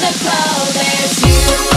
the cold, there's you.